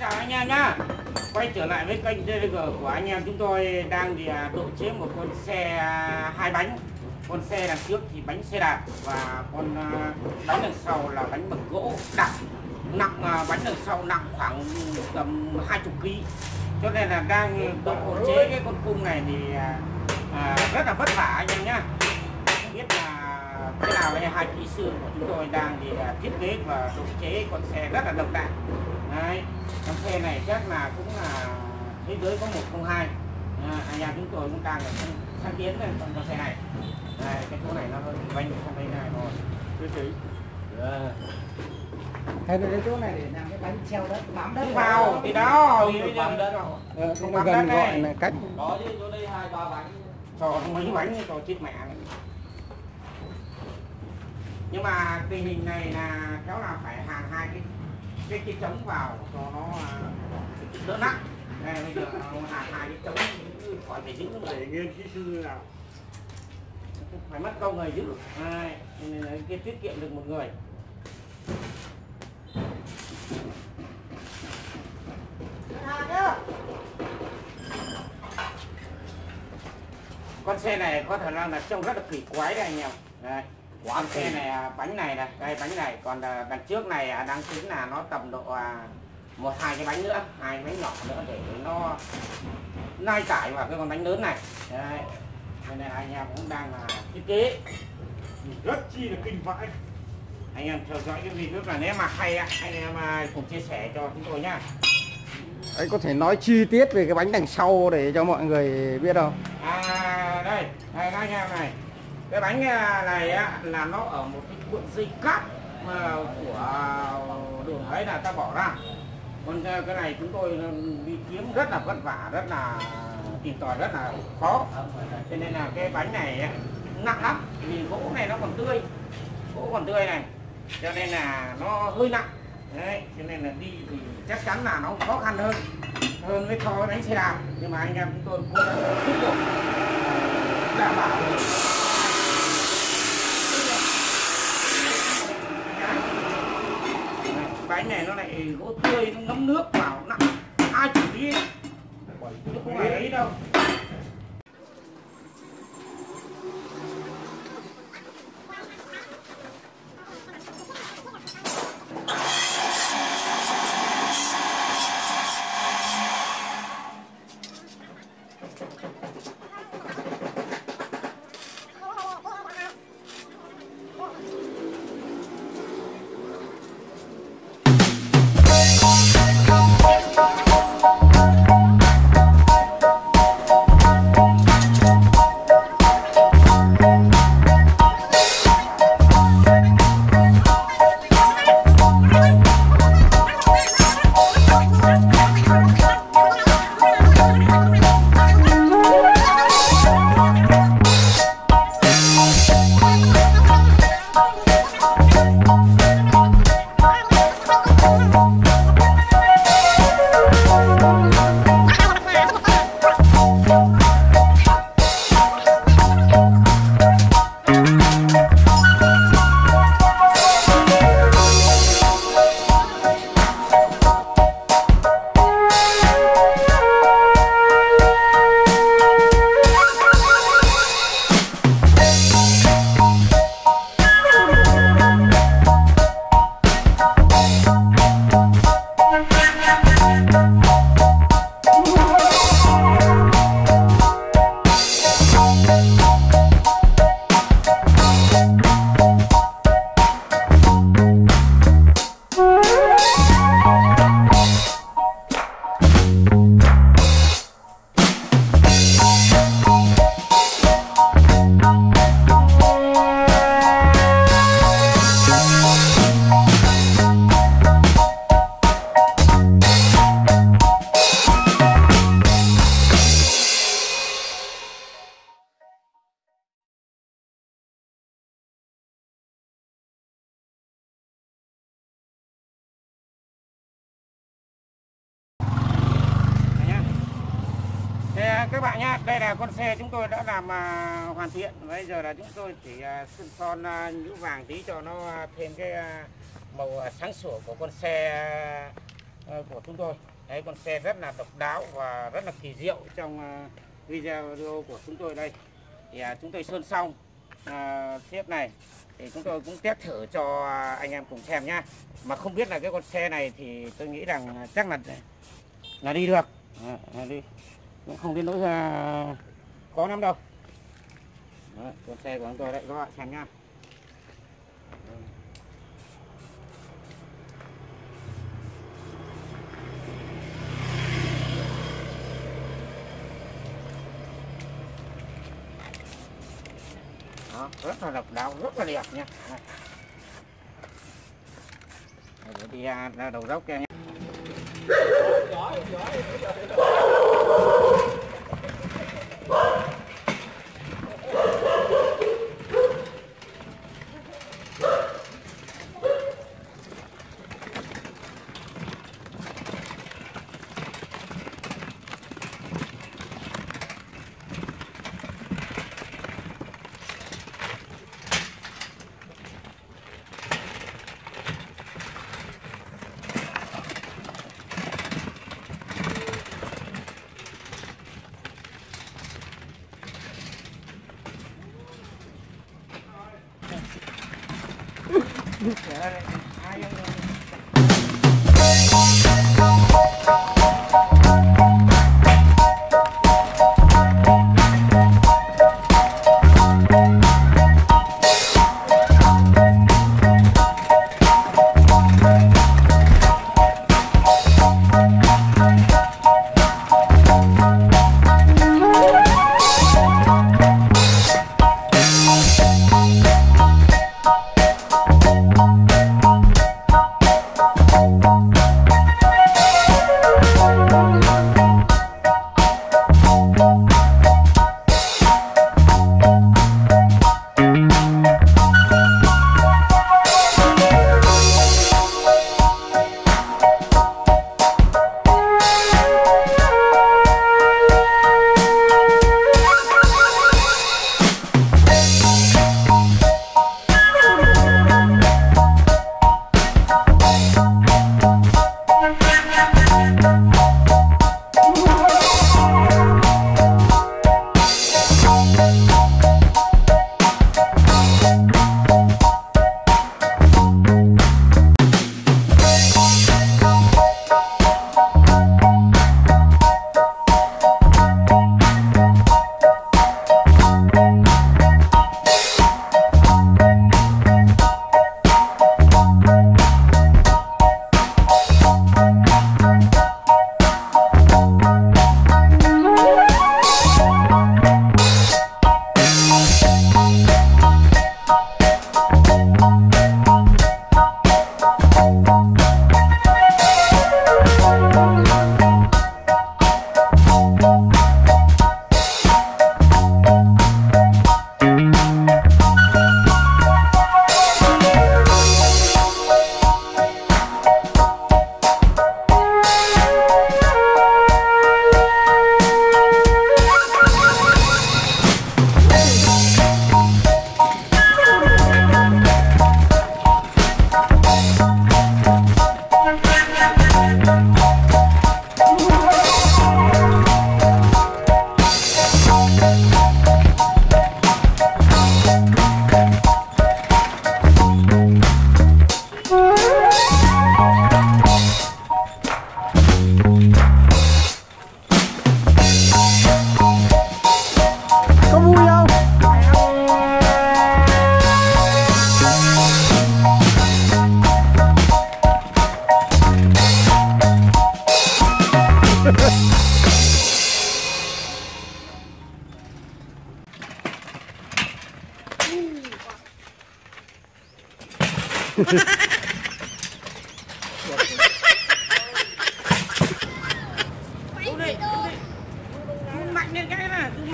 chào anh em nhá. Quay trở lại với kênh DVG của anh em. Chúng tôi đang thì à, độ chế một con xe à, hai bánh. Con xe đằng trước thì bánh xe đạp và con à, bánh đằng sau là bánh bằng gỗ đặc nặng bánh đằng sau nặng khoảng tầm 20 kg cho nên là đang độ chế cái con cung này thì à, rất là vất vả anh em nhá. Không biết là thế nào đây hai kỹ sư của chúng tôi đang thì thiết kế và độ chế con xe rất là độc đáo đấy con xe này chắc là cũng là thế giới có một không hai. À, anh em chúng tôi cũng đang sáng kiến đây con con xe này. Đây, cái chỗ này nó hơi vanh sang đây này rồi cứ tí hay là cái chỗ này để làm cái bánh treo đất bám đất vào. thì đó giờ Ờ, không nhưng mà bám gần đất gọi này. là cách. Có chứ chỗ đây hai ba bánh. Cho mấy bánh cho chết mẹ này. nhưng mà tình hình này là cháu là phải hàng hai cái cái cái trống vào cho nó à, đỡ nặng. Đây bây giờ hàng hai cái trống khỏi phải giữ để nghe kỹ sư nào. Phải mất công người giữ. Đây, nên là cái tiết kiệm được một người. Con xe này có thể là, là trông rất là kỳ quái đây anh em đây con xe này à, bánh này này đây bánh này. Còn à, đằng trước này à, đang tính là nó tầm độ à, một hai cái bánh nữa hai cái bánh nhỏ nữa để nó nai cải vào cái con bánh lớn này. Đây nên anh em cũng đang là thiết kế. Rất chi là kinh vãi. Anh em theo dõi cái video là nếu mà hay anh em cùng chia sẻ cho chúng tôi nhá. Anh có thể nói chi tiết về cái bánh đằng sau để cho mọi người biết không? À đây, đây các anh em này. Cái bánh à, này á, là nó ở một cái cuộn dây cáp mà của đường ấy là ta bỏ ra. Còn à, cái này chúng tôi à, đi kiếm rất là vất vả, rất là tìm tòi rất là khó. Cho nên là cái bánh này nặng lắm. Vì gỗ này nó còn tươi, gỗ còn tươi này. Cho nên là nó hơi nặng. Đấy, cho nên là đi thì chắc chắn là nó khó khăn hơn hơn với so với bánh xe đạp nhưng mà anh em chúng tôi cũng đã thuyết phục đảm bảo cái này nó lại gỗ tươi, nó ngấm nước vào, nặng. Hai chục đi? Chứ không phải ấy đâu. À, các bạn nhá, đây là con xe chúng tôi đã làm à, hoàn thiện. Bây giờ là chúng tôi chỉ à, sơn son à, nhũ vàng tí cho nó à, thêm cái à, màu à, sáng sủa của con xe à, của chúng tôi. đấy con xe rất là độc đáo và rất là kỳ diệu trong à, video của chúng tôi đây thì à, chúng tôi sơn xong à, tiếp này thì chúng tôi cũng test thử cho anh em cùng xem nhá mà không biết là cái con xe này thì tôi nghĩ rằng chắc là là đi được à, là đi cũng không đến nỗi là khó lắm đâu. Đấy, con xe của chúng tôi đấy các bạn xem nhá. Đó, rất là độc đáo rất là đẹp nha để đi à, ra, đầu dốc kia Oh! nhé có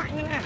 mạnh lên này.